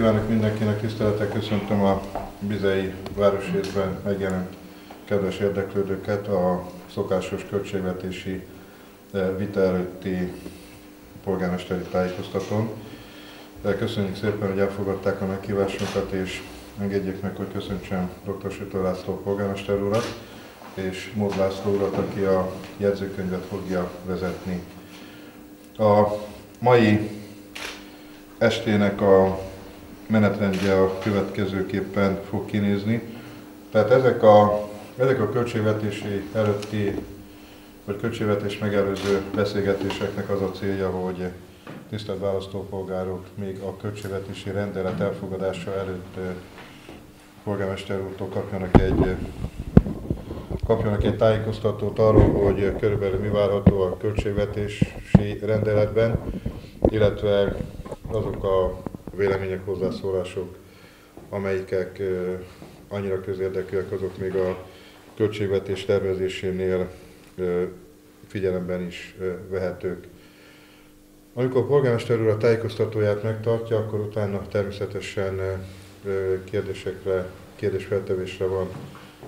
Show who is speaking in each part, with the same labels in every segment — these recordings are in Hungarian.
Speaker 1: Kívánok mindenkinek, tisztelettel köszöntöm a Bizei városrészben megjelent kedves érdeklődőket a szokásos költségvetési eh, vita előtti polgármesteri tájékoztatón. Eh, köszönjük szépen, hogy elfogadták a meghívásunkat, és engedjék meg, hogy köszöntsem dr. Sütő László polgármester urat, és Mód László urat, aki a jegyzőkönyvet fogja vezetni. A mai estének a menetrendje a következőképpen fog kinézni. Tehát ezek a, ezek a költségvetési előtti, vagy költségvetés megelőző beszélgetéseknek az a célja, hogy tisztelt választópolgárok még a költségvetési rendelet elfogadása előtt polgármester úrtól kapjanak egy, kapjanak egy tájékoztatót arról, hogy körülbelül mi várható a költségvetési rendeletben, illetve azok a vélemények, hozzászólások, amelyikek annyira közérdekűek, azok még a költségvetés tervezésénél figyelemben is vehetők. Amikor a polgármester úr a tájékoztatóját megtartja, akkor utána természetesen kérdésekre, kérdésfeltevésre van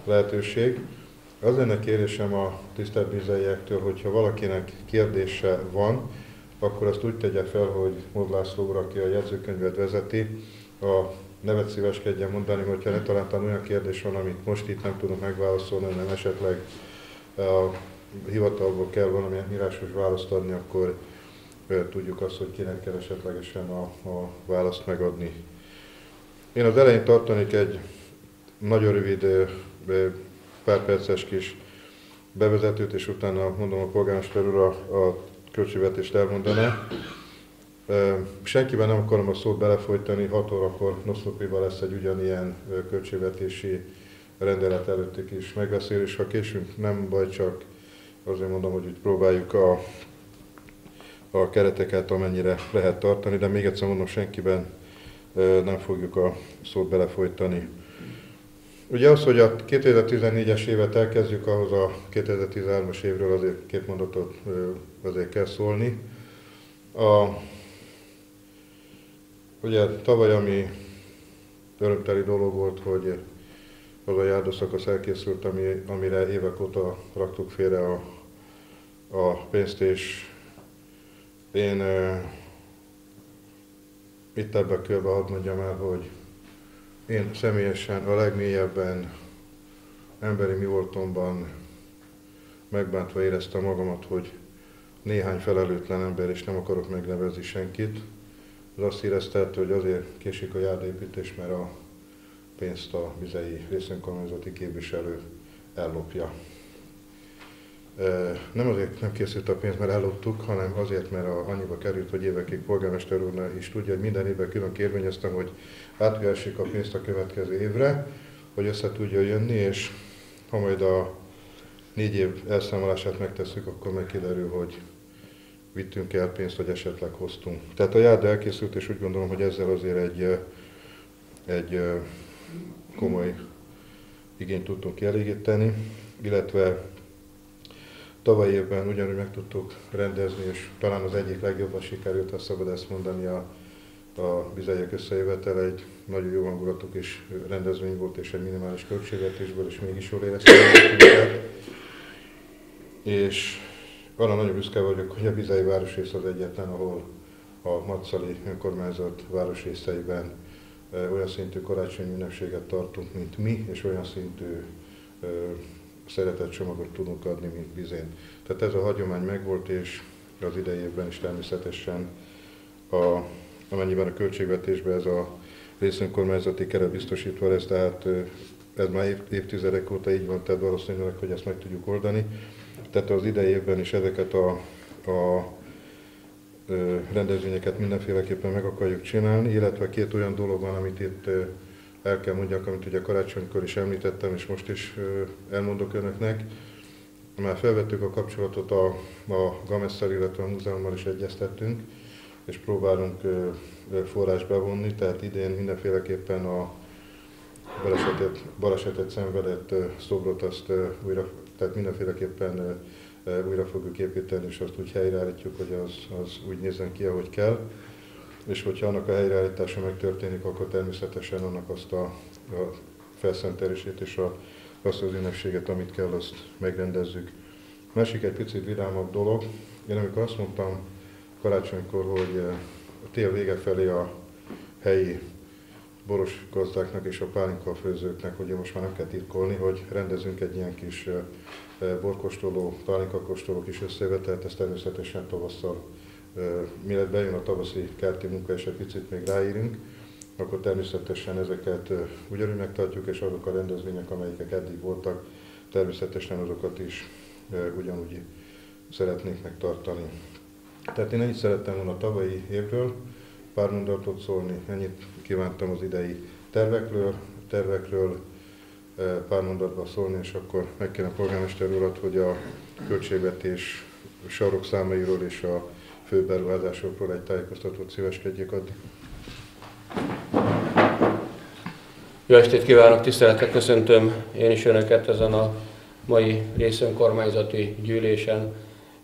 Speaker 1: lehetőség. Az lenne kérésem a tisztelt bizeljektől, hogyha valakinek kérdése van, akkor azt úgy tegye fel, hogy Mód László úr, aki a jegyzőkönyvet vezeti, a nevet szíveskedjen mondani, hogyha ne találtam olyan kérdés van, amit most itt nem tudok megválaszolni, hanem esetleg a hivatalból kell valamilyen írásos választ adni, akkor tudjuk azt, hogy kinek kell esetlegesen a, a választ megadni. Én az elején tartanék egy nagyon rövid, pár perces kis bevezetőt, és utána mondom a polgármester úr a, a költségvetést elmondaná. Senkiben nem akarom a szót belefolytani, 6 órakor Noszlopival lesz egy ugyanilyen költségvetési rendelet előttük is megbeszélés. Ha késünk, nem baj, csak azért mondom, hogy úgy próbáljuk a, a kereteket amennyire lehet tartani, de még egyszer mondom, senkiben nem fogjuk a szót belefolytani. Ugye az, hogy a 2014-es évet elkezdjük, ahhoz a 2013-as évről azért két mondatot azért kell szólni. A, ugye tavaly, ami örömteli dolog volt, hogy az a járdaszakasz elkészült, ami, amire évek óta raktuk félre a, a pénzt, és én e, itt ebbe a körbe hadd mondjam el, hogy én személyesen a legmélyebben emberi mi voltomban megbántva éreztem magamat, hogy néhány felelőtlen ember, és nem akarok megnevezni senkit, az azt éreztette, hogy azért késik a járdaépítés, mert a pénzt a vizei részönkormányzati képviselő ellopja. Nem azért nem készült a pénz, mert elloptuk, hanem azért, mert a, annyiba került, hogy évekig polgármester úrnál is tudja, hogy minden évben külön kérvényeztem, hogy átviessék a pénzt a következő évre, hogy össze tudja jönni, és ha majd a négy év elszámolását megtesszük, akkor meg kiderül, hogy vittünk el pénzt, vagy esetleg hoztunk. Tehát a járda elkészült, és úgy gondolom, hogy ezzel azért egy, egy komoly igényt tudtunk kielégíteni, illetve tavaly évben ugyanúgy meg tudtuk rendezni, és talán az egyik legjobban sikerült, azt szabad ezt mondani, a, a bizonyok összejövetel egy nagyon jó hangulatú és rendezvény volt, és egy minimális költségvetésből, és mégis jól éreztem És arra nagyon büszke vagyok, hogy a Bizai városrész az egyetlen, ahol a Macali önkormányzat városrészeiben olyan szintű karácsonyi ünnepséget tartunk, mint mi, és olyan szintű szeretett csomagot tudunk adni, mint Bizén. Tehát ez a hagyomány megvolt, és az idejében is természetesen, a, amennyiben a költségvetésben ez a részönkormányzati keret biztosítva lesz, tehát ez már évtizedek óta így van, tehát valószínűleg, hogy ezt meg tudjuk oldani. Tehát az idejében is ezeket a, a rendezvényeket mindenféleképpen meg akarjuk csinálni, illetve két olyan dolog van, amit itt el kell mondjak, amit ugye karácsonykor is említettem, és most is elmondok önöknek. Már felvettük a kapcsolatot a, a Gamesszel, illetve a múzeummal is egyeztettünk, és próbálunk forrás bevonni, tehát idén mindenféleképpen a balesetet, balesetet szenvedett szobrot azt újra, tehát mindenféleképpen újra fogjuk építeni, és azt úgy helyreállítjuk, hogy az, az úgy nézzen ki, ahogy kell. és hogyha annak a helyreállítása megtörténik, akkor természetesen annak azt a, a felszentelését és a, azt az ünnepséget, amit kell, azt megrendezzük. Másik egy picit vidámabb dolog. Én amikor azt mondtam karácsonykor, hogy a tél vége felé a helyi boros gazdáknak és a pálinka főzőknek, hogy most már nem kell titkolni, hogy rendezünk egy ilyen kis borkostoló, pálinkakostoló kis összevetelt, ezt természetesen tavasszal, mielőtt bejön a tavaszi kerti munka, és egy picit még ráírunk, akkor természetesen ezeket ugyanúgy megtartjuk, és azok a rendezvények, amelyek eddig voltak, természetesen azokat is ugyanúgy szeretnék megtartani. Tehát én ennyit szerettem volna a tavalyi évről pár mondatot szólni, ennyit kívántam az idei tervekről, tervekről pár mondatban szólni, és akkor megkérem a polgármester urat, hogy a költségvetés sarok számairól és a fő beruházásokról egy tájékoztatót szíveskedjék adni.
Speaker 2: Jó estét kívánok, tiszteletek köszöntöm én is Önöket ezen a mai részönkormányzati gyűlésen.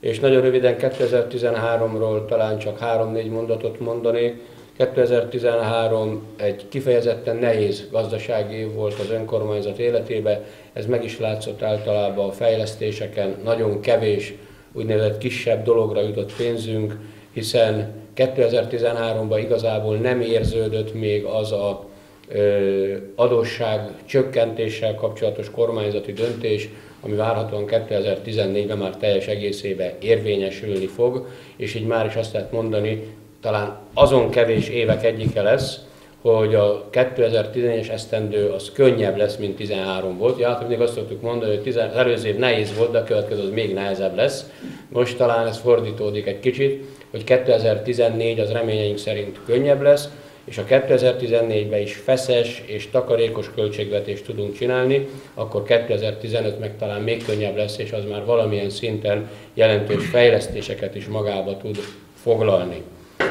Speaker 2: És nagyon röviden 2013-ról talán csak 3-4 mondatot mondanék. 2013 egy kifejezetten nehéz gazdasági év volt az önkormányzat életébe, ez meg is látszott általában a fejlesztéseken, nagyon kevés úgynevezett kisebb dologra jutott pénzünk, hiszen 2013-ban igazából nem érződött még az a adósság csökkentéssel kapcsolatos kormányzati döntés, ami várhatóan 2014-ben már teljes egészében érvényesülni fog, és így már is azt lehet mondani, talán azon kevés évek egyike lesz, hogy a 2011-es esztendő az könnyebb lesz, mint 13 volt. Ja, hát mindig azt szoktuk mondani, hogy az előző év nehéz volt, de a következő az még nehezebb lesz. Most talán ez fordítódik egy kicsit, hogy 2014 az reményeink szerint könnyebb lesz, és a 2014-ben is feszes és takarékos költségvetést tudunk csinálni, akkor 2015 meg talán még könnyebb lesz, és az már valamilyen szinten jelentős fejlesztéseket is magába tud foglalni.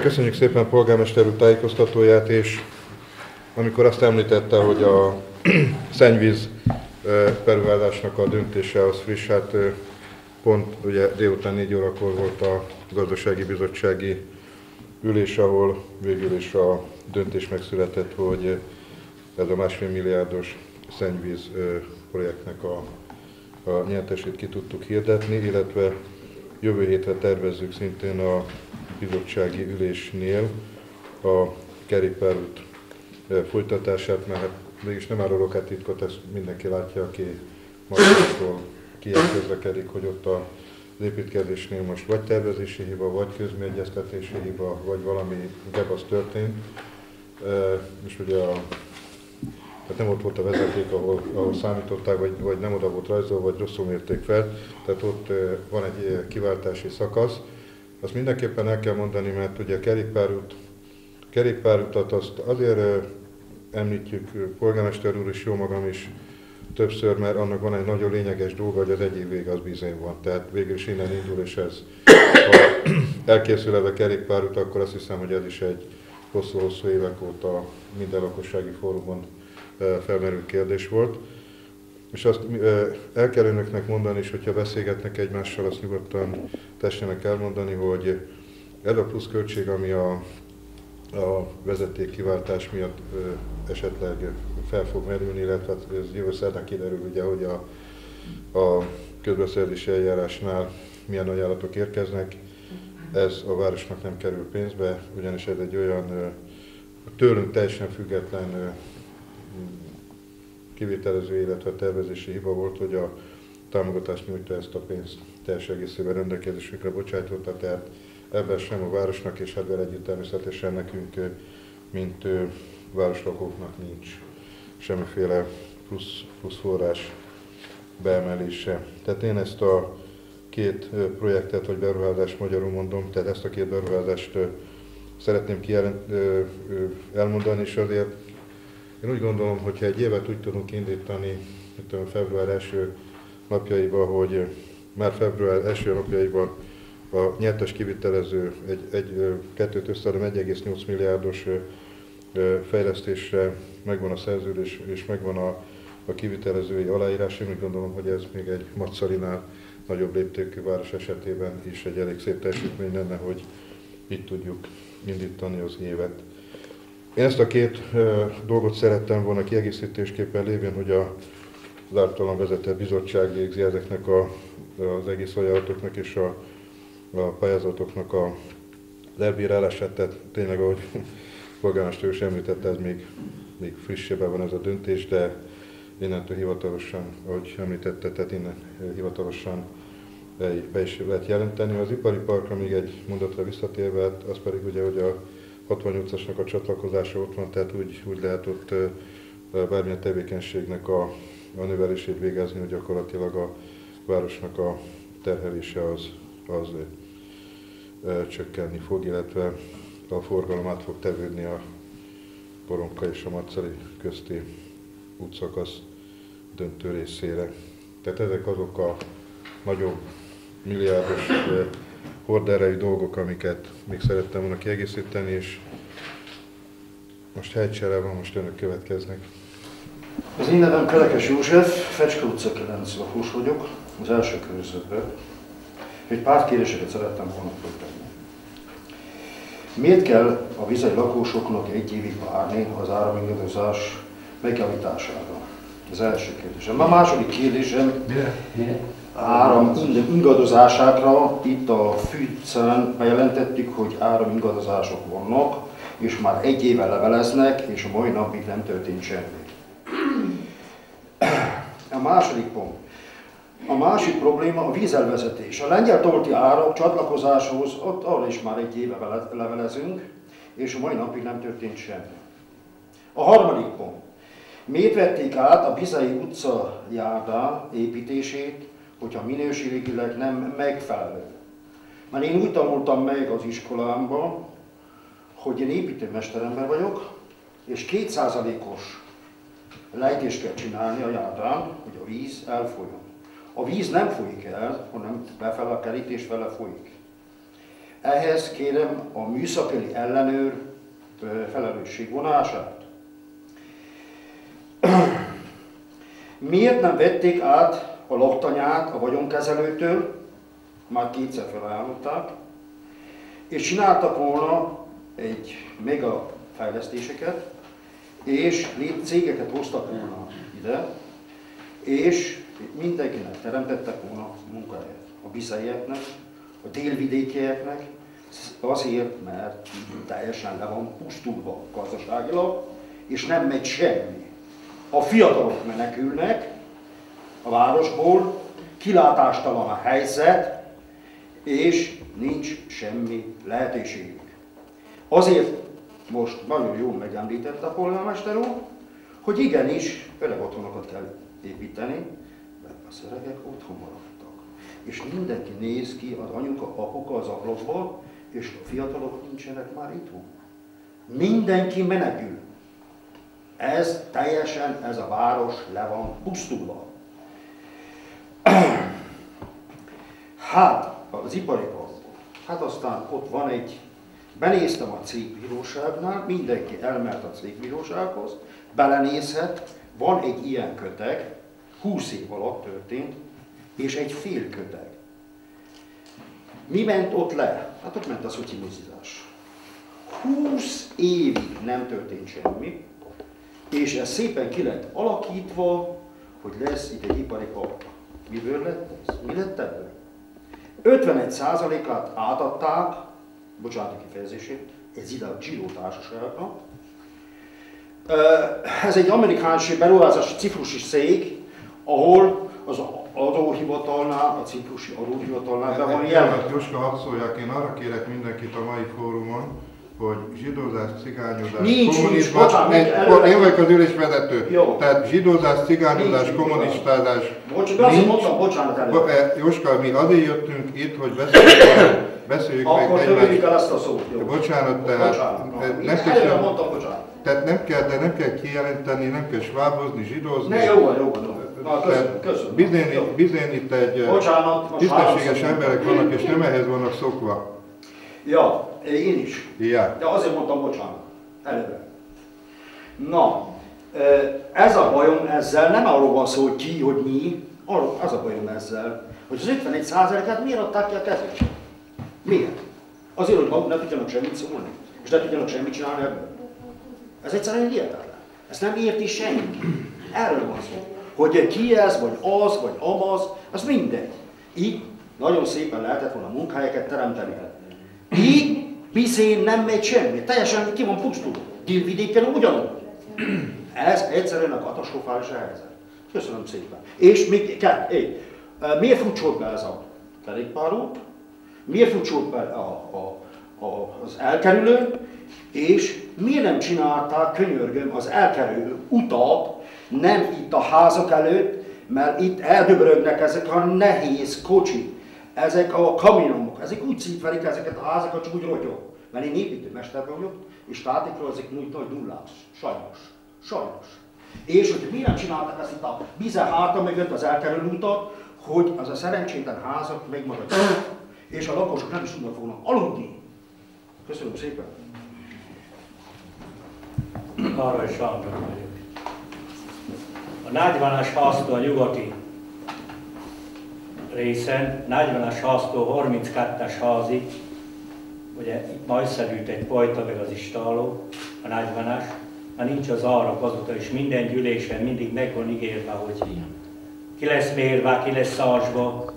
Speaker 1: Köszönjük szépen polgármester úr tájékoztatóját, és amikor azt említette, hogy a szennyvíz beruházásnak a döntése az friss, hát pont ugye délután 4 órakor volt a gazdasági bizottsági ülés, ahol végül is a döntés megszületett, hogy ez a másfél milliárdos szennyvíz projektnek a, a nyertesét ki tudtuk hirdetni, illetve jövő hétre tervezzük szintén a bizottsági ülésnél a kerékpárút folytatását, mert hát mégis nem árulok át titkot, ezt mindenki látja, aki magától kijön közlekedik, hogy ott a az építkezésnél most vagy tervezési hiba, vagy közműegyeztetési hiba, vagy valami gebasz történt. És ugye a, tehát nem ott volt a vezeték, ahol, ahol számították, vagy, vagy nem oda volt rajzolva, vagy rosszul mérték fel. Tehát ott van egy kiváltási szakasz. Azt mindenképpen el kell mondani, mert ugye a kerékpárút, kerékpárutat azt azért említjük, polgármester úr is, jó magam is, többször, mert annak van egy nagyon lényeges dolga, hogy az egyik vég az bizony van. Tehát végül is innen indul, és ez, ha elkészül a kerékpárút, akkor azt hiszem, hogy ez is egy hosszú-hosszú évek óta minden lakossági fórumon felmerült kérdés volt. És azt el kell önöknek mondani, és hogyha beszélgetnek egymással, azt nyugodtan tessenek elmondani, hogy ez a plusz költség, ami a, a vezeték kiváltás miatt esetleg fel fog merülni, illetve hát ez jövő szerdán kiderül, ugye, hogy a, a közbeszerzési eljárásnál milyen ajánlatok érkeznek. Ez a városnak nem kerül pénzbe, ugyanis ez egy olyan tőlünk teljesen független kivitelező, illetve tervezési hiba volt, hogy a támogatást nyújtó ezt a pénzt teljes egészében rendelkezésükre bocsájtotta, tehát ebben sem a városnak és hát együtt természetesen nekünk, mint városlakóknak nincs semmiféle plusz, plusz forrás beemelése. Tehát én ezt a két projektet, vagy beruházást magyarul mondom, tehát ezt a két beruházást szeretném kijelent, elmondani, és azért én úgy gondolom, hogyha egy évet úgy tudunk indítani, mint február első napjaiban, hogy már február első napjaiban a nyertes kivitelező egy, egy kettőt összeadom 1,8 milliárdos fejlesztésre megvan a szerződés és megvan a, a kivitelezői aláírás. Én úgy gondolom, hogy ez még egy Macalinál nagyobb léptékű város esetében is egy elég szép teljesítmény lenne, hogy itt tudjuk indítani az évet. Én ezt a két dolgot szerettem volna kiegészítésképpen lévén, hogy a, az általam vezetett bizottság végzi ezeknek a, az egész ajánlatoknak és a, a pályázatoknak a elbírálását, tehát tényleg, ahogy polgármester is említette, ez még, még frissében van ez a döntés, de innentől hivatalosan, ahogy említette, tehát innen hivatalosan be is lehet jelenteni. Az ipari parkra még egy mondatra visszatérve, hát az pedig ugye, hogy a 68-asnak a csatlakozása ott van, tehát úgy, úgy lehet ott bármilyen tevékenységnek a, a növelését végezni, hogy gyakorlatilag a városnak a terhelése az, az csökkenni fog, illetve a forgalom át fog tevődni a Boronka és a Macali közti útszakasz döntő részére. Tehát ezek azok a nagyobb milliárdos horderejű dolgok, amiket még szerettem volna kiegészíteni, és most helycsere van, most önök következnek.
Speaker 3: Az én nevem Kelekes József, Fecske utca 9 lakós vagyok, az első körzetben. Egy pár kérdéseket szerettem volna föltenni. Miért kell a vizei lakósoknak egy évig várni az áramingadozás megjavítására? Az első kérdésem. A második kérdésem, áram ingadozásákra itt a Fűcen bejelentettük, hogy áram ingadozások vannak, és már egy éve leveleznek, és a mai napig nem történt semmi. A második pont. A másik probléma a vízelvezetés. A lengyel tolti árak csatlakozáshoz, ott arra is már egy éve levelezünk, és a mai napig nem történt semmi. A harmadik pont. Miért vették át a Bizai utca járdá építését, hogyha minőségileg nem megfelelő? Mert én úgy tanultam meg az iskolámban, hogy én építőmesterember vagyok, és kétszázalékos lejtést kell csinálni a járdán, hogy a víz elfolyjon. A víz nem folyik el, hanem befele a kerítés fele folyik. Ehhez kérem a műszaki ellenőr felelősségvonását. Miért nem vették át a laktanyát a vagyonkezelőtől, már kétszer felajánlották, és csináltak volna egy mega fejlesztéseket, és cégeket hoztak volna ide, és mindenkinek teremtettek volna munkahelyet. A bizaieknek, a délvidékieknek, azért, mert teljesen le van pusztulva gazdaságilag, és nem megy semmi. A fiatalok menekülnek a városból, kilátástalan a helyzet, és nincs semmi lehetőségük. Azért most nagyon jól megemlítette a polgármester úr, hogy igenis öreg otthonokat kell építeni, mert a szeregek otthon maradtak. És mindenki néz ki, az anyuka, apuka az ablakból, és a fiatalok nincsenek már itthon. Mindenki menekül. Ez teljesen, ez a város le van pusztulva. Hát, az ipari parkban. Hát aztán ott van egy Benéztem a cégbíróságnál, mindenki elment a cégbírósághoz, belenézhet, van egy ilyen köteg, 20 év alatt történt, és egy fél köteg. Mi ment ott le? Hát ott ment az szocializizás. 20 évig nem történt semmi, és ez szépen ki lett alakítva, hogy lesz itt egy ipari park. Miből lett ez? Mi lett ebből? 51%-át átadták bocsánat a kifejezését, ez ide a Giro társaságnak. Ez egy amerikáns beruházási ciprusi szék, ahol az adóhivatalnál, a ciprusi adóhivatalnál be van jelent.
Speaker 1: Jóska, hadd szóljak, én arra kérek mindenkit a mai fórumon, hogy zsidózás, cigányozás,
Speaker 3: nincs,
Speaker 1: kommunizmus,
Speaker 3: nincs,
Speaker 1: bocsánat, én vagyok az ülésvezető, Jó. tehát zsidózás, cigányozás, nincs, kommunistázás,
Speaker 3: Bocs, de azt mondtam, bocsánat előtt.
Speaker 1: Eh, Jóska, mi azért jöttünk itt, hogy beszéljünk, beszéljük
Speaker 3: Akkor meg egymást. el ezt a szót. Jó.
Speaker 1: Bocsánat, tehát
Speaker 3: bocsánat, nem, nem kell, mondtam, bocsánat.
Speaker 1: Tehát nem kell, de nem kell kijelenteni, nem kell svábozni, zsidózni.
Speaker 3: Ne, jó van, jó van. Na, köszönöm, köszönöm.
Speaker 1: Bizony, bizony itt egy
Speaker 3: Bocsánat,
Speaker 1: tisztességes emberek vannak, és nem ehhez vannak szokva.
Speaker 3: Ja, én is.
Speaker 1: Ja.
Speaker 3: De azért mondtam bocsánat. Előre. Na, ez a bajom ezzel, nem arról van szó, hogy ki, hogy mi, arról, az a bajom ezzel, hogy az 51 százalékát miért adták ki a kezét? Miért? Azért, hogy maguk ne tudjanak semmit szólni. és ne tudjanak semmit csinálni ebből. Ez egyszerűen hihetetlen. Ezt nem érti senki. Erről van szó. Hogy ki ez, vagy az, vagy amaz, az mindegy. Így nagyon szépen lehetett volna munkahelyeket teremteni. Így bizén nem megy semmi. Teljesen ki van pusztulva. Délvidéken ugyanúgy. Ez egyszerűen a katasztrofális helyzet. Köszönöm szépen. És még, kell, é, miért futcsolt be ez a kerékpárút? Miért futcsolt be a, a, a, az elkerülő? És miért nem csinálták, könyörgöm, az elkerülő utat nem itt a házak előtt, mert itt eldöbrögnek ezek a nehéz kocsik, ezek a kamionok, ezek úgy szítvelik ezeket a házakat, csak úgy rogyog. Mert én építőmester vagyok, és státikról ezek úgy nagy nullás. Sajnos. Sajnos. És hogy miért csináltak ezt itt a bize háta mögött az elkerülő utat, hogy az a szerencsétlen házak megmaradjanak. És a lakosok nem is tudnak volna aludni. Köszönöm szépen.
Speaker 4: Arra is vagyok. A Nágyvánás háztó a nyugati részen, Nágyvánás háztó 32-es házig, ugye itt ma összegyűjt egy pajta, meg az istáló, a Nágyvánás, már nincs az arra azóta is minden gyűlésen mindig meg van ígérve, hogy ki lesz mérve, ki lesz szásva,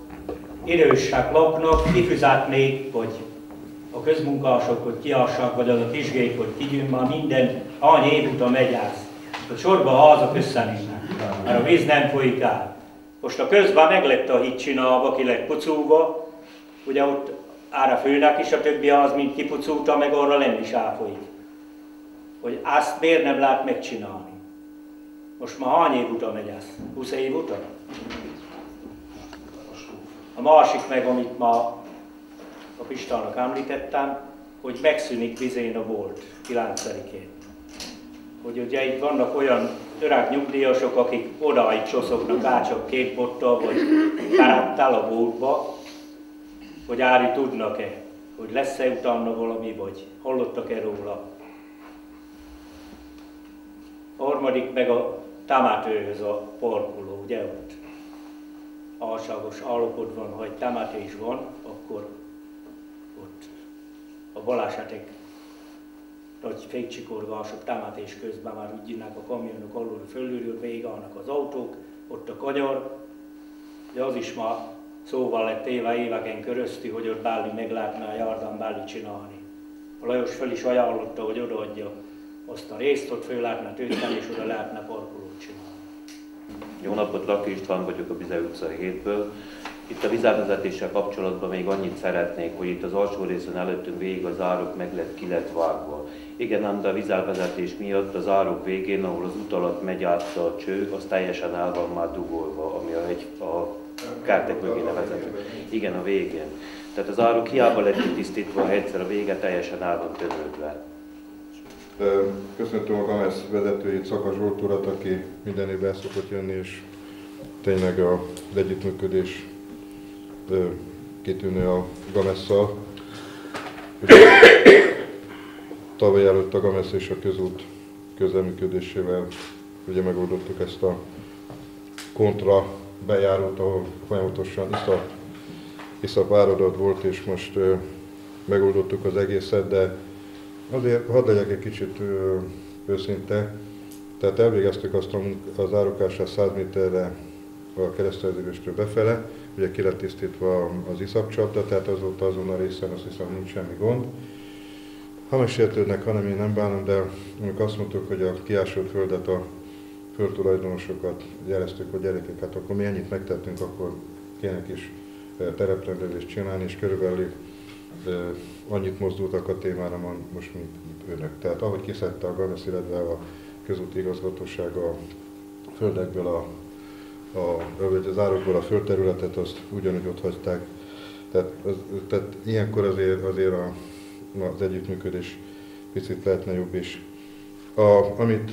Speaker 4: idősek lapnak, kifizet még, hogy a közmunkások, hogy kiassák, vagy az a kisgép, hogy kigyűn, már minden annyi év után megy át. A sorba házak összenéznek, mert a víz nem folyik át. Most a közben meg lett a hit csinálva, ki lett puculva, ugye ott ára főnek is a többi az, mint kipuculta, meg arra lenni is elfolyik. Hogy azt miért nem lát megcsinálni. Most már hány év után megy ez? 20 év után? A másik meg, amit ma a Pistának említettem, hogy megszűnik vizén a bolt 9-én. Hogy ugye itt vannak olyan öreg nyugdíjasok, akik odaig csoszognak át csak két bottal, vagy karattal a boltba, hogy Ári tudnak-e, hogy lesz-e utána valami, vagy hallottak-e róla. A harmadik meg a tamátőhöz a parkoló, ugye ott alságos állapotban, ha egy tamátő is van, akkor ott a balesetek nagy fékcsikorgások, támadás közben már úgy jönnek a kamionok alul fölülről, végállnak az autók, ott a kanyar, de az is már szóval lett éve éveken köröztül, hogy ott Báli meg lehetne a Jardán Báli csinálni. A Lajos fel is ajánlotta, hogy odaadja azt a részt, ott föl lehetne tölteni, és oda lehetne parkolót csinálni.
Speaker 5: Jó napot, Laki István vagyok a Bize utca 7-ből. Itt a vízárvezetéssel kapcsolatban még annyit szeretnék, hogy itt az alsó részen előttünk végig az árok meg lett, ki lett vágva. Igen, ám de a vízárvezetés miatt az árok végén, ahol az út alatt megy át a cső, az teljesen el van már dugolva, ami a, egy, a kártek mögé nevezető. Igen, a végén. Tehát az árok hiába lett tisztítva, ha egyszer a vége teljesen el van törődve.
Speaker 1: Köszöntöm a GAMESZ vezetőjét, Szaka Zsolt urat, aki minden évben szokott jönni, és tényleg az együttműködés kitűnő a GAMESZ-szal. Tavaly előtt a GAMESZ és a közút közleműködésével ugye megoldottuk ezt a kontra bejárót, ahol folyamatosan iszap, iszap áradat volt, és most ö, megoldottuk az egészet, de azért hadd legyek egy kicsit ö, őszinte. Tehát elvégeztük azt a, az árukását 100 méterre a keresztelődéstől befele, ugye ki lett tisztítva az iszapcsapda, tehát azóta azon a részen azt hiszem nincs semmi gond. Ha megsértődnek, hanem én nem bánom, de amikor azt mondtuk, hogy a kiásott földet a földtulajdonosokat jeleztük, hogy gyerekek, hát akkor mi ennyit megtettünk, akkor kéne is tereprendelést csinálni, és körülbelül annyit mozdultak a témára most, mint, önök. Tehát ahogy kiszedte a Gamesz, illetve a közúti igazgatóság a földekből a a, vagy az árokból a földterületet, azt ugyanúgy ott hagyták. Tehát, az, tehát ilyenkor azért, azért a, az együttműködés picit lehetne jobb is. A, amit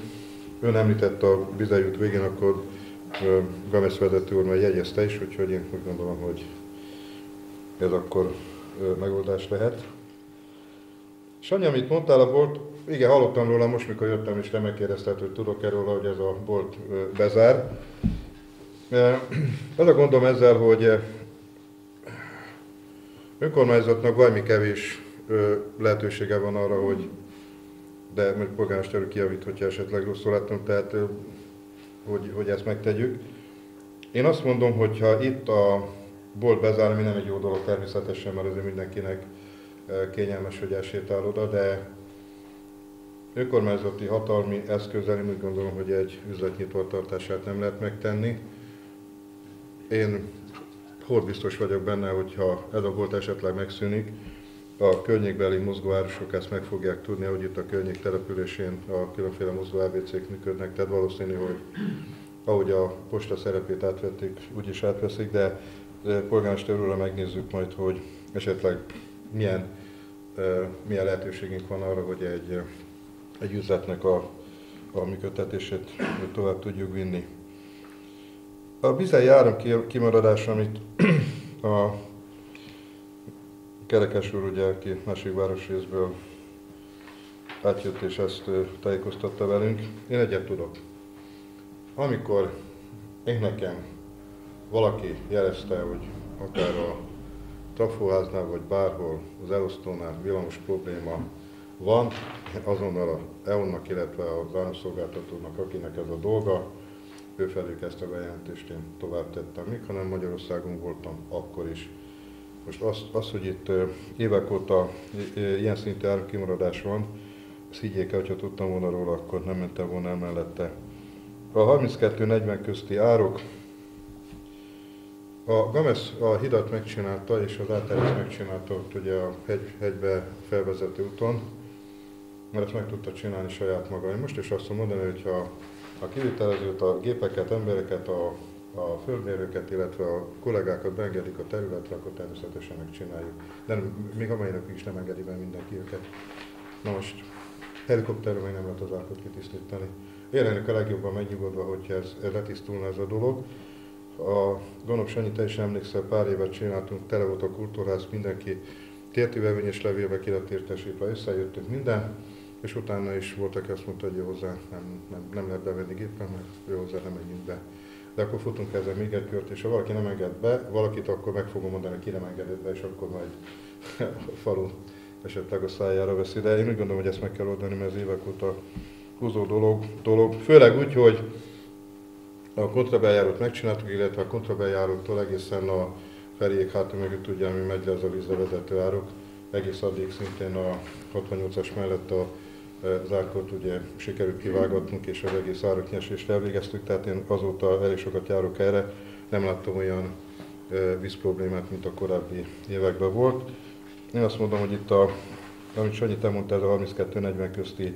Speaker 1: ön említett a bizajút végén, akkor Gamesz vezető úr már jegyezte is, úgyhogy én úgy gondolom, hogy ez akkor megoldás lehet. És annyi, amit mondtál a bolt, igen, hallottam róla most, mikor jöttem, és te megkérdezted, hogy tudok erről, hogy ez a bolt bezár. Az a gondom ezzel, hogy önkormányzatnak valami kevés lehetősége van arra, hogy de majd polgármester úr kijavít, hogyha esetleg rosszul láttam, tehát hogy, hogy ezt megtegyük. Én azt mondom, hogy ha itt a bolt bezár, ami nem egy jó dolog természetesen, mert azért mindenkinek kényelmes, hogy elsétál oda, de önkormányzati hatalmi eszközzel én úgy gondolom, hogy egy üzletnyitvatartását nem lehet megtenni. Én hol biztos vagyok benne, hogyha ez a bolt esetleg megszűnik, a környékbeli mozgóárusok ezt meg fogják tudni, hogy itt a környék településén a különféle mozgó ABC-k működnek, tehát valószínű, hogy ahogy a posta szerepét átvették, úgy is átveszik, de polgármester úrra megnézzük majd, hogy esetleg milyen, milyen lehetőségünk van arra, hogy egy, egy üzletnek a, a működtetését tovább tudjuk vinni. A bizai áram kimaradása, amit a Kerekes úr, ugye, aki másik városrészből átjött és ezt tájékoztatta velünk, én egyet tudok. Amikor én nekem valaki jelezte, hogy akár a trafóháznál, vagy bárhol az elosztónál villamos probléma van, azonnal a EON-nak, illetve az áramszolgáltatónak, akinek ez a dolga, ő felük ezt a bejelentést én tovább tettem, még ha nem Magyarországon voltam, akkor is. Most az, az hogy itt évek óta ilyen szintű árukimaradás van, ezt higgyék el, hogyha tudtam volna róla, akkor nem mentem volna el mellette. A 32-40 közti árok, a Games a hidat megcsinálta, és az átárás megcsinálta ott ugye a hegy, hegybe felvezető úton, mert ezt meg tudta csinálni saját maga. Én most is azt mondom hogy ha a kivitelezőt, a gépeket, embereket, a, a földmérőket, illetve a kollégákat beengedik a területre, akkor természetesen megcsináljuk. De még a mai napig is nem engedi be mindenki őket. Na most helikopterről még nem lehet az árkot kitisztítani. Jelenleg a legjobban megnyugodva, hogyha ez, ez letisztulna ez a dolog. A Donok Sanyi, te is emlékszel, pár évet csináltunk, tele volt a kultúrház, mindenki tértívevényes levélbe kirat értesítve, összejöttünk minden és utána is voltak, azt mondta, hogy jó hozzá nem, nem, nem lehet bevenni gépen, mert jó hozzá nem megyünk be. De akkor futunk ezzel még egy kört, és ha valaki nem enged be, valakit akkor meg fogom mondani, ki nem engedett be, és akkor majd a falu esetleg a szájára veszi. De én úgy gondolom, hogy ezt meg kell oldani, mert ez évek óta húzó dolog, dolog. Főleg úgy, hogy a kontrabejárót megcsináltuk, illetve a kontrabejárótól egészen a felék hátul mögött, ugye, ami megy le az a vízre vezető árok, egész addig szintén a 68-as mellett a zárkot ugye sikerült kivágatnunk, és az egész ároknyesést elvégeztük, tehát én azóta elég sokat járok erre, nem láttam olyan vízproblémát, mint a korábbi években volt. Én azt mondom, hogy itt, a, amit Sanyi te mondta, ez a 32-40 közti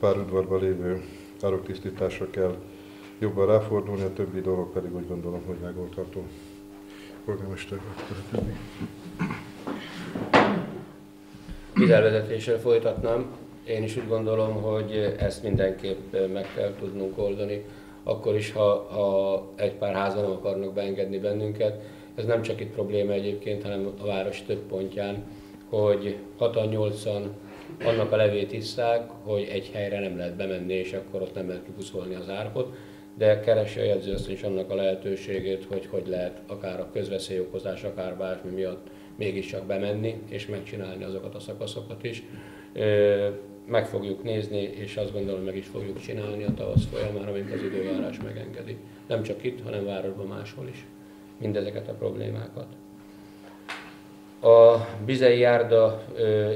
Speaker 1: pár udvarban lévő ároktisztításra kell jobban ráfordulni, a többi dolog pedig úgy gondolom, hogy megoldható. Polgármester,
Speaker 2: Vizelvezetéssel folytatnám. Én is úgy gondolom, hogy ezt mindenképp meg kell tudnunk oldani, akkor is, ha, ha egy pár házban nem akarnak beengedni bennünket. Ez nem csak itt probléma egyébként, hanem a város több pontján, hogy 6-8-an annak a levét isszák, hogy egy helyre nem lehet bemenni, és akkor ott nem lehet kipuszolni az árkot, de keresi a jegyző azt is annak a lehetőségét, hogy hogy lehet akár a közveszélyokozás, akár bármi miatt mégiscsak bemenni és megcsinálni azokat a szakaszokat is. Meg fogjuk nézni, és azt gondolom, meg is fogjuk csinálni a tavasz folyamán, amint az időjárás megengedi. Nem csak itt, hanem városban máshol is. Mindezeket a problémákat. A Bizei járda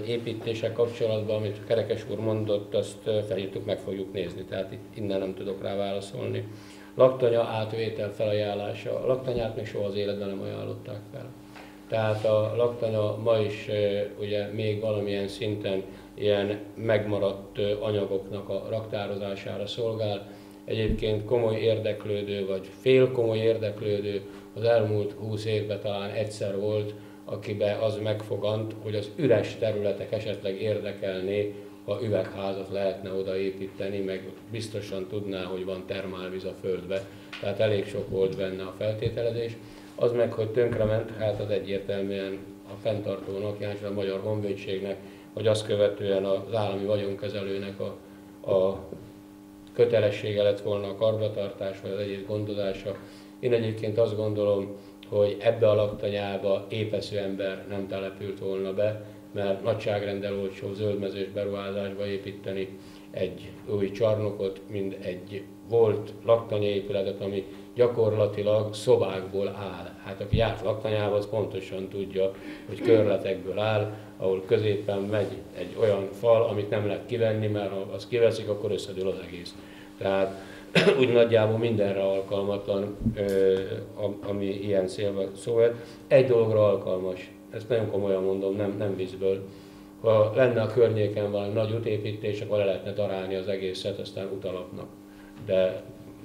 Speaker 2: építése kapcsolatban, amit Kerekes úr mondott, azt felírtuk, meg fogjuk nézni, tehát itt innen nem tudok rá válaszolni. Laktanya átvétel felajánlása. A laktanyát még soha az életben nem ajánlották fel. Tehát a laktanya ma is ugye még valamilyen szinten ilyen megmaradt anyagoknak a raktározására szolgál. Egyébként komoly érdeklődő, vagy fél komoly érdeklődő az elmúlt 20 évben talán egyszer volt, akibe az megfogant, hogy az üres területek esetleg érdekelné, ha üvegházat lehetne odaépíteni, meg biztosan tudná, hogy van termálvíz a földbe. Tehát elég sok volt benne a feltételezés. Az meg, hogy tönkrement, hát az egyértelműen a fenntartónak, jelentve a Magyar Honvédségnek, vagy azt követően az állami vagyonkezelőnek a, a kötelessége lett volna a karbatartás, vagy az egyéb gondozása. Én egyébként azt gondolom, hogy ebbe a laktanyába épesző ember nem települt volna be, mert nagyságrendel olcsó zöldmezős beruházásba építeni egy új csarnokot, mint egy volt laktanyépületet, ami gyakorlatilag szobákból áll. Hát aki járt laktanyába, az pontosan tudja, hogy körletekből áll, ahol középen megy egy olyan fal, amit nem lehet kivenni, mert ha azt kiveszik, akkor összedől az egész. Tehát úgy nagyjából mindenre alkalmatlan, ami ilyen szélbe szóval. Egy dologra alkalmas, ezt nagyon komolyan mondom, nem, nem vízből. Ha lenne a környéken valami nagy útépítés, akkor le lehetne darálni az egészet, aztán utalapnak. De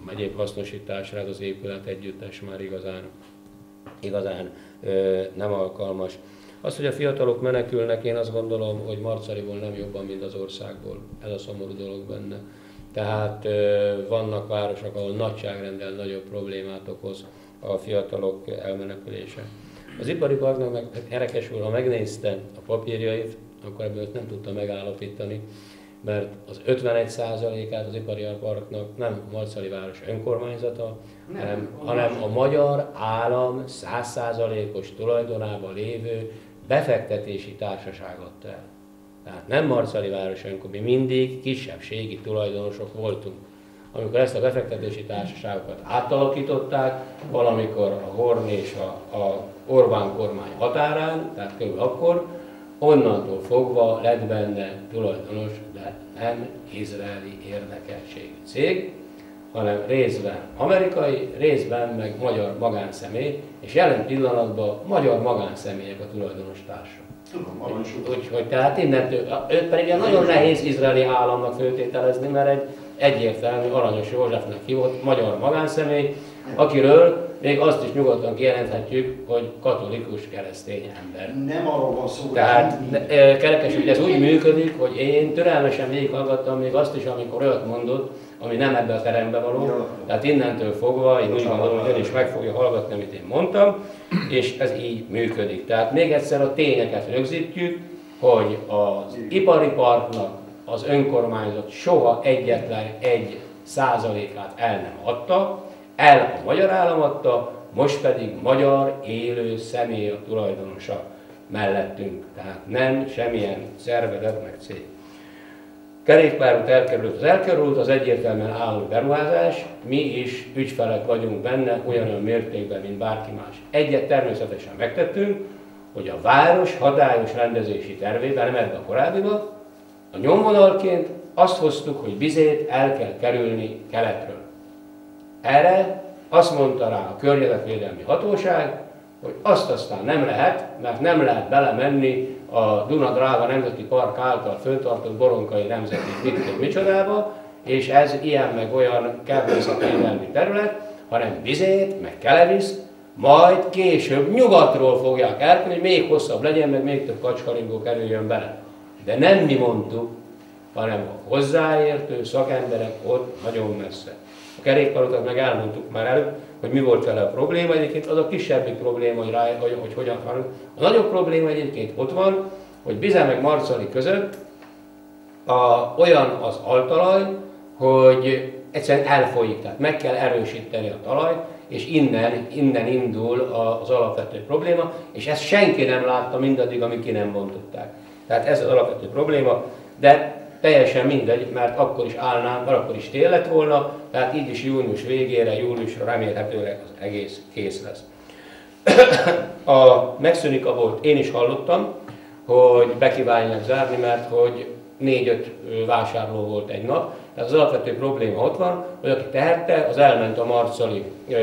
Speaker 2: egyéb hasznosításra az épület együttes már igazán, igazán nem alkalmas. Az, hogy a fiatalok menekülnek, én azt gondolom, hogy Marcaliból nem jobban, mint az országból. Ez a szomorú dolog benne. Tehát vannak városok, ahol nagyságrendel nagyobb problémát okoz a fiatalok elmenekülése. Az ipari parknak meg Herekes úr, ha megnézte a papírjait, akkor ebből nem tudta megállapítani, mert az 51%-át az ipari parknak nem a Marcali város önkormányzata, nem, hanem, hanem a magyar állam 100%-os tulajdonában lévő befektetési társaság adta el. Tehát nem Marcali város önkormány, mi mindig kisebbségi tulajdonosok voltunk. Amikor ezt a befektetési társaságokat átalakították, valamikor a Horn és a, a Orbán kormány határán, tehát körülbelül akkor, onnantól fogva lett benne tulajdonos, de nem izraeli érdekeltségű cég, hanem részben amerikai, részben meg magyar magánszemély, és jelen pillanatban magyar magánszemélyek a tulajdonos társa. Úgyhogy tehát innentől, őt pedig nagyon nehéz izraeli államnak főtételezni, mert egy egyértelmű Aranyos Józsefnek hívott magyar magánszemély, akiről még azt is nyugodtan kijelenthetjük, hogy katolikus keresztény ember.
Speaker 3: Nem arról van szó.
Speaker 2: Tehát kerekes, hogy ez úgy működik, hogy én türelmesen végighallgattam még azt is, amikor olyat mondott, ami nem ebbe a terembe való. Ja. Tehát innentől fogva, én úgy gondolom, hogy ön is meg fogja hallgatni, amit én mondtam, és ez így működik. Tehát még egyszer a tényeket rögzítjük, hogy az ipari parknak az önkormányzat soha egyetlen egy százalékát el nem adta, el a magyar állam adta, most pedig magyar élő személy a tulajdonosa mellettünk. Tehát nem semmilyen szervezet meg cég. Kerékpárút elkerült az elkerült, az egyértelműen álló beruházás, mi is ügyfelek vagyunk benne olyan mértékben, mint bárki más. Egyet természetesen megtettünk, hogy a város hatályos rendezési tervében, nem ebben a korábbiban, a nyomvonalként azt hoztuk, hogy Bizét el kell kerülni keletről. Erre azt mondta rá a környezetvédelmi hatóság, hogy azt aztán nem lehet, mert nem lehet belemenni a Duna Drága Nemzeti Park által föntartott Boronkai Nemzeti mit micsodába, és ez ilyen meg olyan kertészetvédelmi terület, hanem vizét, meg keleviszt, majd később nyugatról fogják elkülni, hogy még hosszabb legyen, meg még több kacskaringó kerüljön bele. De nem mi mondtuk, hanem a hozzáértő szakemberek ott nagyon messze. Kerékparutat meg elmondtuk már előbb, hogy mi volt vele a probléma. Egyébként az a kisebbik probléma, hogy, rá, hogy, hogy hogyan van. A nagyobb probléma egyébként ott van, hogy Bize meg Marcali között a, olyan az altalaj, hogy egyszerűen elfolyik, tehát meg kell erősíteni a talajt, és innen, innen indul az alapvető probléma, és ezt senki nem látta mindaddig, amíg ki nem bontották. Tehát ez az alapvető probléma, de teljesen mindegy, mert akkor is állnám, mert akkor is tél lett volna, tehát így is június végére, júliusra remélhetőleg az egész kész lesz. a megszűnik a volt, én is hallottam, hogy bekívánják zárni, mert hogy négy-öt vásárló volt egy nap. Tehát az alapvető probléma ott van, hogy aki tehette, az elment a marcali ö,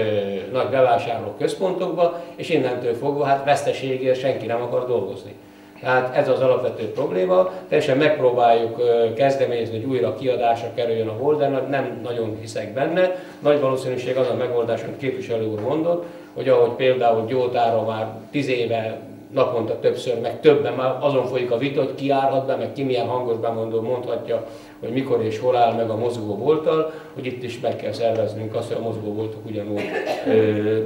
Speaker 2: nagy bevásárló központokba, és innentől fogva hát veszteségért senki nem akar dolgozni. Tehát ez az alapvető probléma. Teljesen megpróbáljuk kezdeményezni, hogy újra kiadásra kerüljön a Hold, de nem nagyon hiszek benne. Nagy valószínűség az a megoldás, amit képviselő úr mondott, hogy ahogy például Gyótára már tíz éve naponta többször, meg többen már azon folyik a vita, ki járhat be, meg ki milyen hangos bemondó mondhatja, hogy mikor és hol áll meg a mozgó voltal, hogy itt is meg kell szerveznünk azt, hogy a mozgó voltok ugyanúgy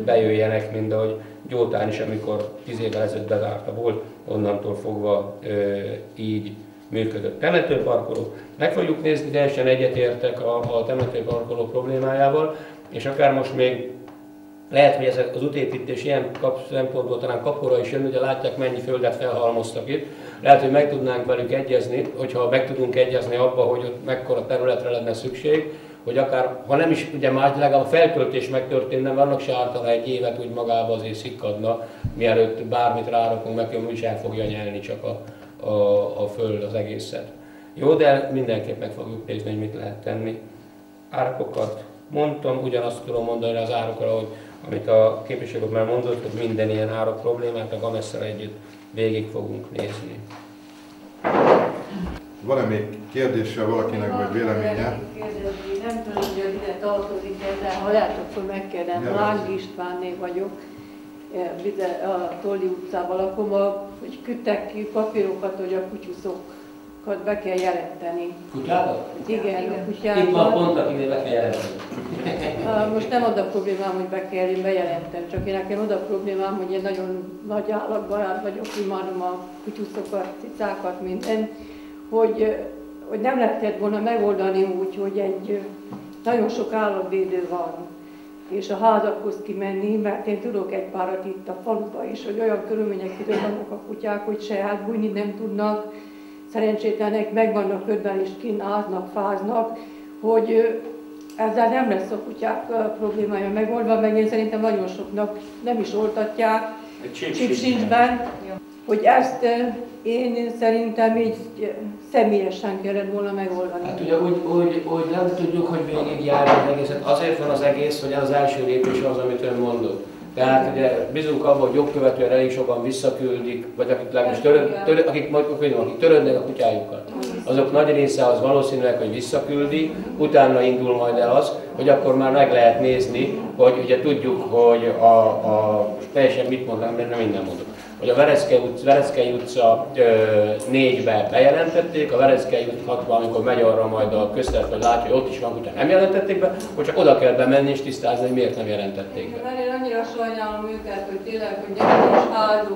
Speaker 2: bejöjjenek, mint ahogy Gyótán is, amikor tíz évvel ezelőtt bezárta volt, onnantól fogva így működött. Temetőparkoló. Meg fogjuk nézni, teljesen egyetértek a, a temetőparkoló problémájával, és akár most még lehet, hogy ez az útépítés ilyen kap, szempontból talán kapora is jön, ugye látják mennyi földet felhalmoztak itt. Lehet, hogy meg tudnánk velük egyezni, hogyha meg tudunk egyezni abba, hogy ott mekkora területre lenne szükség, hogy akár, ha nem is ugye más, legalább a felköltés megtörténne, mert annak se ártana egy évet úgy magába azért szikkadna, mielőtt bármit rárakunk meg, hogy is el fogja nyelni csak a, a, a föld az egészet. Jó, de mindenképp meg fogjuk nézni, hogy mit lehet tenni. Árkokat mondtam, ugyanazt tudom mondani az árokra, hogy amit a képviselő már mondott, hogy minden ilyen árok problémát a Gamesszel együtt végig fogunk nézni.
Speaker 1: Van-e még kérdése valakinek, vagy véleménye?
Speaker 6: Kérdezni, nem tudom, hogy ide tartozik ez, de ha lehet, akkor megkérdem. Láng Istvánné vagyok, Bize- a Tolli utcában lakom, hogy küldtek ki papírokat, hogy a kutyuszokat be kell jelenteni.
Speaker 2: Kutyákat?
Speaker 6: Igen, a
Speaker 2: Itt van pont, akinél be kell jelenteni.
Speaker 6: Ah, Most nem az a problémám, hogy be kell, én bejelentem, csak én nekem az a problémám, hogy én nagyon nagy állatbarát vagyok, imádom a kutyuszokat, cicákat, minden, hogy, hogy nem lehetett volna megoldani úgy, hogy egy nagyon sok állatvédő van, és a házakhoz kimenni, mert én tudok egy párat itt a faluba is, hogy olyan körülmények között vannak a kutyák, hogy se átbújni nem tudnak, szerencsétlenek meg vannak ködben és kínáznak, fáznak, hogy ezzel nem lesz a kutyák problémája megoldva, meg én szerintem nagyon soknak nem is oltatják, csip sincs benne, hogy ezt én szerintem így személyesen kellett volna megoldani.
Speaker 2: Hát ugye úgy, úgy, úgy nem tudjuk, hogy végigjárni az egészet. Azért van az egész, hogy ez az első lépés az, amit ön mondott. Tehát ugye bízunk abban, hogy jogkövetően elég sokan visszaküldik, vagy akik, legalábbis töröd, töröd, akik, majd- akik, akik törődnek a kutyájukat. Azok nagy része az valószínűleg, hogy visszaküldi, utána indul majd el az, hogy akkor már meg lehet nézni, hogy ugye tudjuk, hogy a, a teljesen mit mondanám, mert nem minden mondok hogy a Vereckei utca, Vereckei utca ö, négybe bejelentették, a Vereckei utca hatban, amikor megy arra majd a köztelet, vagy látja, hogy ott is van kutya, nem jelentették be, akkor csak oda kell bemenni és tisztázni, hogy miért nem jelentették be.
Speaker 6: Mert én annyira sajnálom őket, hogy tényleg, hogy gyerekek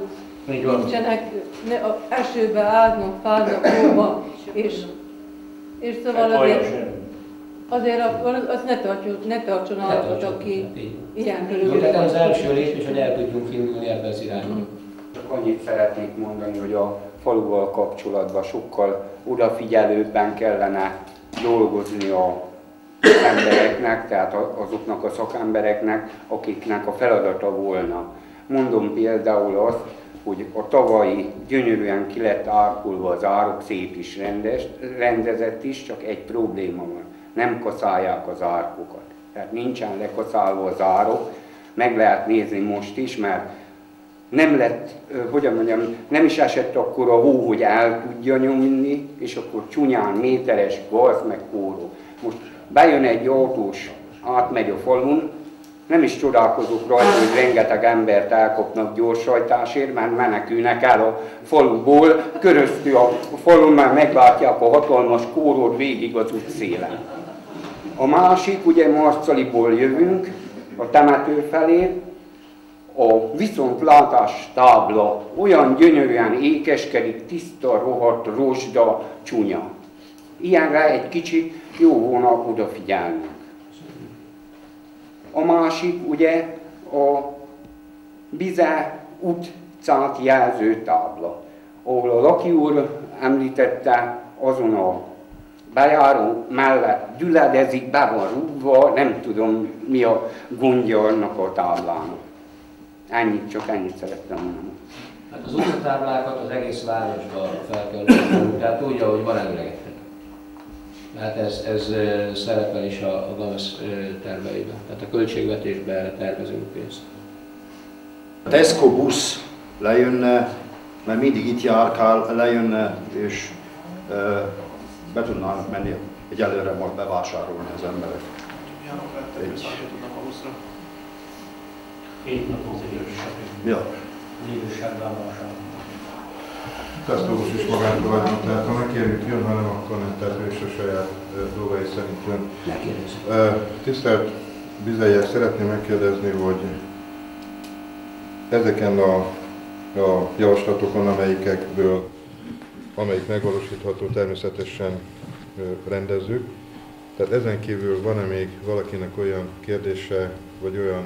Speaker 6: is
Speaker 2: van.
Speaker 6: nincsenek, ne, a esőbe állnak, fáznak hóba, és, és szóval azért, azért akkor az ne tartson, ne tartson alapot, aki ilyen
Speaker 2: Ugye
Speaker 6: körülmények.
Speaker 2: az első lépés, hogy el tudjunk indulni ebbe az irányba.
Speaker 7: Csak annyit szeretnék mondani, hogy a faluval kapcsolatban sokkal odafigyelőbben kellene dolgozni a embereknek, tehát azoknak a szakembereknek, akiknek a feladata volna. Mondom például azt, hogy a tavalyi gyönyörűen ki lett árkulva az árok, szép is rendes, rendezett is, csak egy probléma van. Nem kaszálják az árkokat. Tehát nincsen lekaszálva az árok, meg lehet nézni most is, mert nem lett, hogyan mondjam, nem is esett akkor a hó, hogy el tudja nyomni, és akkor csúnyán méteres gaz, meg kóró. Most bejön egy autós, átmegy a falun, nem is csodálkozok rajta, hogy rengeteg embert elkapnak gyorsajtásért, mert menekülnek el a faluból, köröztül a falun már meglátják a hatalmas kórót végig az útszélen. A másik, ugye Marcaliból jövünk, a temető felé, a viszontlátás tábla olyan gyönyörűen ékeskedik, tiszta, rohadt, rozsda, csúnya. Ilyenre egy kicsit jó volna odafigyelni. A másik ugye a Bize utcát jelző tábla, ahol a Laki úr említette azon a bejáró mellett gyüledezik, be van rúgva, nem tudom mi a gondja annak a táblának. Ennyit, csak ennyit szerettem mondani.
Speaker 2: Hát az utcatáblákat az egész városba fel kell tehát úgy, ahogy van előregettek. Hát ez, ez szerepel is a, a GAMESZ ö, terveiben. Tehát a költségvetésben erre tervezünk pénzt.
Speaker 3: A Tesco busz lejönne, mert mindig itt járkál, lejönne, és ö, be tudnának menni egy előre majd bevásárolni az emberek. Egy.
Speaker 4: Két napot idősebb.
Speaker 3: Ja.
Speaker 4: Idősebb.
Speaker 1: Kasztógus is magától adjon, tehát ha megkérjük jön, ha nem, akkor nem, tehát ő is a saját dolgai szerint jön. Tisztelt Bizeljek, szeretném megkérdezni, hogy ezeken a, a javaslatokon, amelyikekből, amelyik megvalósítható, természetesen rendezzük. Tehát ezen kívül van-e még valakinek olyan kérdése, vagy olyan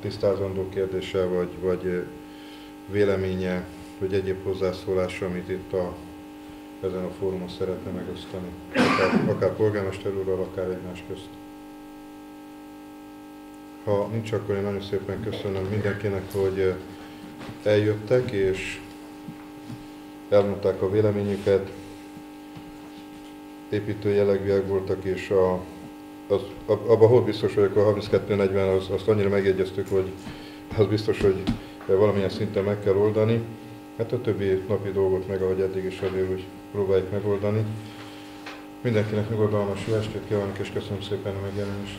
Speaker 1: tisztázandó kérdése, vagy, vagy véleménye, vagy egyéb hozzászólása, amit itt a, ezen a fórumon szeretne megosztani. Akár, akár polgármester úrral, akár egymás közt. Ha nincs, akkor én nagyon szépen köszönöm mindenkinek, hogy eljöttek, és elmondták a véleményüket. Építő jellegűek voltak, és a, az, abban hogy biztos vagyok, a 32-40 az, azt annyira megjegyeztük, hogy az biztos, hogy valamilyen szinten meg kell oldani. Hát a többi napi dolgot meg, ahogy eddig is azért úgy próbáljuk megoldani. Mindenkinek nyugodalmas jó estét kívánok, és köszönöm szépen a megjelenést.